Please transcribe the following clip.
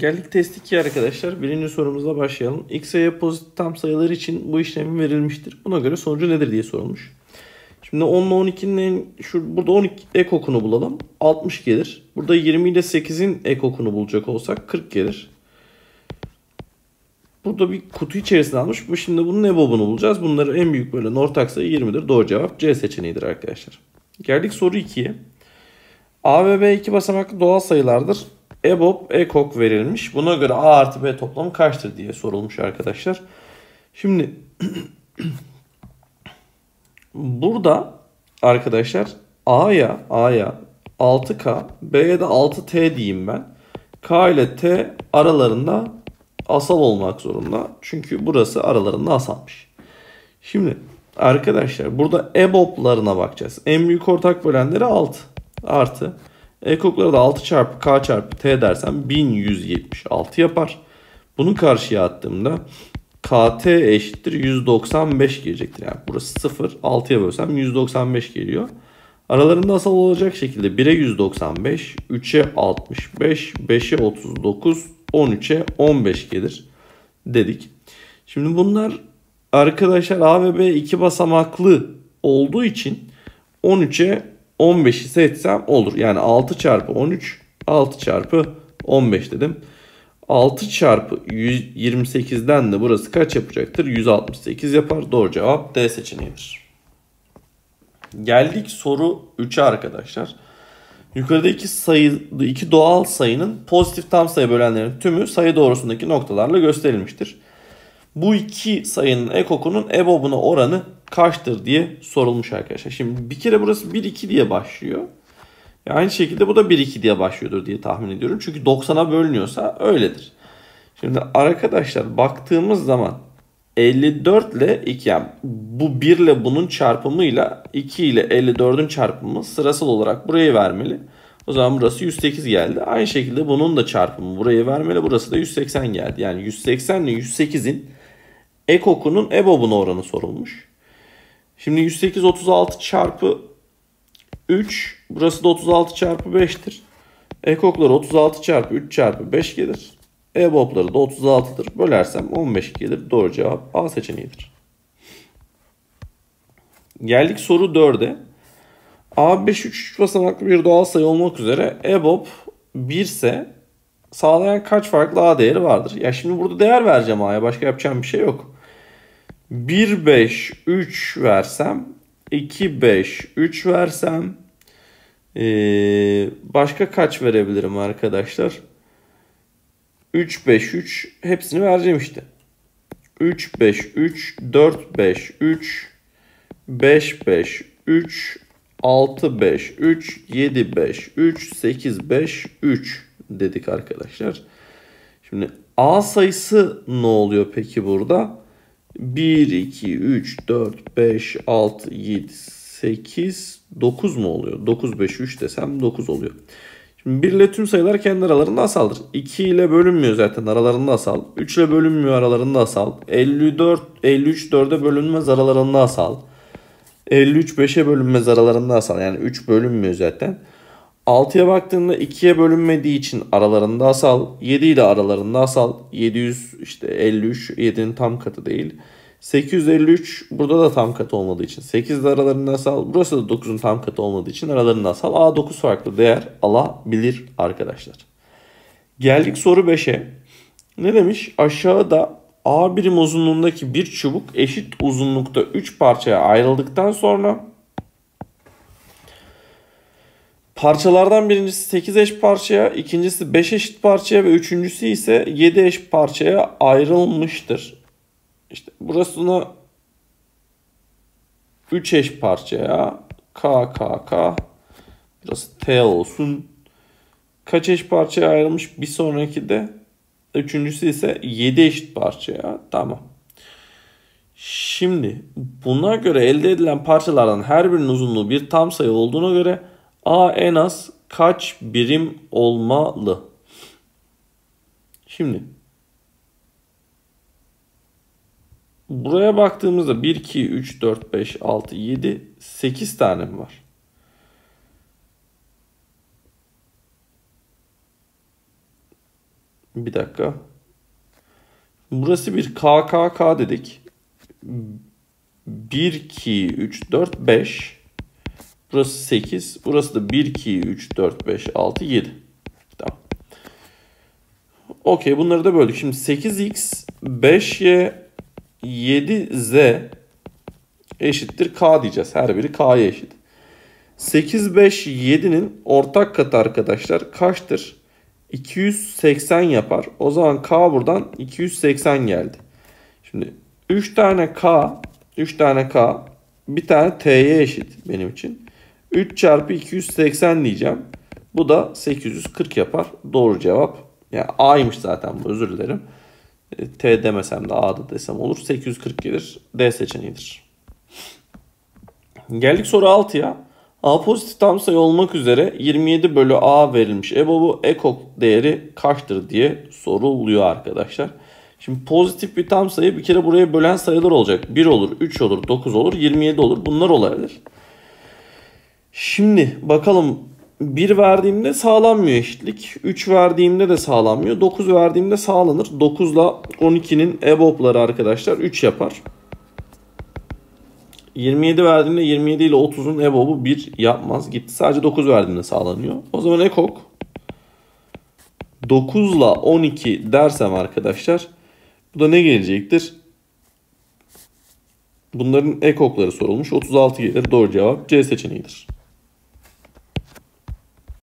Geldik test 2 arkadaşlar. Birinci sorumuzla başlayalım. X sayı pozitif tam sayılar için bu işlemi verilmiştir. Buna göre sonucu nedir diye sorulmuş. Şimdi 10 ile 12'nin en, şu, burada 12 ek okunu bulalım. 60 gelir. Burada 20 ile 8'in ek okunu bulacak olsak 40 gelir. Burada bir kutu içerisinde almış. Bu şimdi bunun EBOB'unu bulacağız. Bunları en büyük böyle ortak sayı 20'dir. Doğru cevap C seçeneğidir arkadaşlar. Geldik soru 2'ye. A ve B iki basamaklı doğal sayılardır. EBOB, EKOK verilmiş. Buna göre A artı B toplamı kaçtır diye sorulmuş arkadaşlar. Şimdi burada arkadaşlar A'ya A'ya 6K, B'ye de 6T diyeyim ben. K ile T aralarında asal olmak zorunda. Çünkü burası aralarında asalmış. Şimdi arkadaşlar burada EBOB'larına bakacağız. En büyük ortak bölenleri 6 artı Ekokları da 6 çarpı k çarpı t dersem 1176 yapar. Bunu karşıya attığımda kt eşittir 195 gelecektir. Yani burası 0 6'ya bölsem 195 geliyor. Aralarında asal olacak şekilde 1'e 195, 3'e 65, 5'e 39, 13'e 15 gelir dedik. Şimdi bunlar arkadaşlar A ve B iki basamaklı olduğu için 13'e 15'i seçsem olur. Yani 6 çarpı 13 6 çarpı 15 dedim. 6 çarpı 128'den de burası kaç yapacaktır? 168 yapar. Doğru cevap D seçeneğidir. Geldik soru 3'e arkadaşlar. Yukarıdaki sayı, iki doğal sayının pozitif tam sayı bölenlerinin tümü sayı doğrusundaki noktalarla gösterilmiştir. Bu iki sayının ekokunun EBOB'una oranı kaçtır diye sorulmuş arkadaşlar. Şimdi bir kere burası 1-2 diye başlıyor. E aynı şekilde bu da 1-2 diye başlıyordur diye tahmin ediyorum. Çünkü 90'a bölünüyorsa öyledir. Şimdi arkadaşlar baktığımız zaman 54 ile 2 yani bu 1 ile bunun çarpımıyla 2 ile 54'ün çarpımı sırasal olarak burayı vermeli. O zaman burası 108 geldi. Aynı şekilde bunun da çarpımı burayı vermeli. Burası da 180 geldi. Yani 180 ile 108'in ekokunun EBOB'un oranı sorulmuş. Şimdi 108 36 çarpı 3. Burası da 36 çarpı 5'tir. Ekokları 36 çarpı 3 çarpı 5 gelir. EBOB'ları da 36'dır. Bölersem 15 gelir. Doğru cevap A seçeneğidir. Geldik soru 4'e. A5 3 basamaklı bir doğal sayı olmak üzere EBOB 1 ise sağlayan kaç farklı A değeri vardır? Ya şimdi burada değer vereceğim A'ya. Başka yapacağım bir şey yok. 1 5 3 versem 2 5 3 versem ee, başka kaç verebilirim arkadaşlar? 3 5 3 hepsini vereceğim işte. 3 5 3 4 5 3 5 5 3 6 5 3 7 5 3 8 5 3 dedik arkadaşlar. Şimdi A sayısı ne oluyor peki burada? 1, 2, 3, 4, 5, 6, 7, 8, 9 mu oluyor? 9, 5, 3 desem 9 oluyor. Şimdi 1 ile tüm sayılar kendi aralarında asaldır. 2 ile bölünmüyor zaten aralarında asal. 3 ile bölünmüyor aralarında asal. 54, 53 4'e bölünmez aralarında asal. 53 5'e bölünmez aralarında asal. Yani 3 bölünmüyor zaten. 6'ya baktığında 2'ye bölünmediği için aralarında asal. 7 ile aralarında asal. 700 işte 53 7'nin tam katı değil. 853 burada da tam katı olmadığı için 8 ile aralarında asal. Burası da 9'un tam katı olmadığı için aralarında asal. A 9 farklı değer alabilir arkadaşlar. Geldik soru 5'e. Ne demiş? Aşağıda A birim uzunluğundaki bir çubuk eşit uzunlukta 3 parçaya ayrıldıktan sonra Parçalardan birincisi 8 eş parçaya, ikincisi 5 eşit parçaya ve üçüncüsü ise 7 eş parçaya ayrılmıştır. İşte burasına 3 eş parçaya K, K, K. Burası T olsun. Kaç eş parçaya ayrılmış bir sonraki de. Üçüncüsü ise 7 eşit parçaya. Tamam. Şimdi buna göre elde edilen parçalardan her birinin uzunluğu bir tam sayı olduğuna göre A en az kaç birim olmalı? Şimdi buraya baktığımızda 1, 2, 3, 4, 5, 6, 7, 8 tane mi var? – Bir dakika. Burası bir KKK dedik. 1, 2, 3, 4, 5. Burası 8. Burası da 1, 2, 3, 4, 5, 6, 7. Tamam. Okey bunları da böldük. Şimdi 8x, 5y, 7z eşittir k diyeceğiz. Her biri k'ya eşit. 8, 5, 7'nin ortak katı arkadaşlar kaçtır? 280 yapar. O zaman k buradan 280 geldi. Şimdi 3 tane k, 3 tane k, bir tane t'ye eşit benim için. 3 çarpı 280 diyeceğim. Bu da 840 yapar. Doğru cevap. Yani A'ymış zaten bu özür dilerim. E, T demesem de A'da desem olur. 840 gelir. D seçeneğidir. Geldik soru 6'ya. A pozitif tam sayı olmak üzere 27 bölü A verilmiş. EBOB'u ekok değeri kaçtır diye soruluyor arkadaşlar. Şimdi pozitif bir tam sayı bir kere buraya bölen sayılar olacak. 1 olur, 3 olur, 9 olur, 27 olur. Bunlar olabilir. Şimdi bakalım 1 verdiğimde sağlanmıyor eşitlik. 3 verdiğimde de sağlanmıyor. 9 verdiğimde sağlanır. 9 ile 12'nin EBOB'ları arkadaşlar 3 yapar. 27 verdiğimde 27 ile 30'un EBOB'u 1 yapmaz. Gitti. Sadece 9 verdiğimde sağlanıyor. O zaman ekok 9 ile 12 dersem arkadaşlar bu da ne gelecektir? Bunların ekokları sorulmuş. 36 gelir. Doğru cevap C seçeneğidir.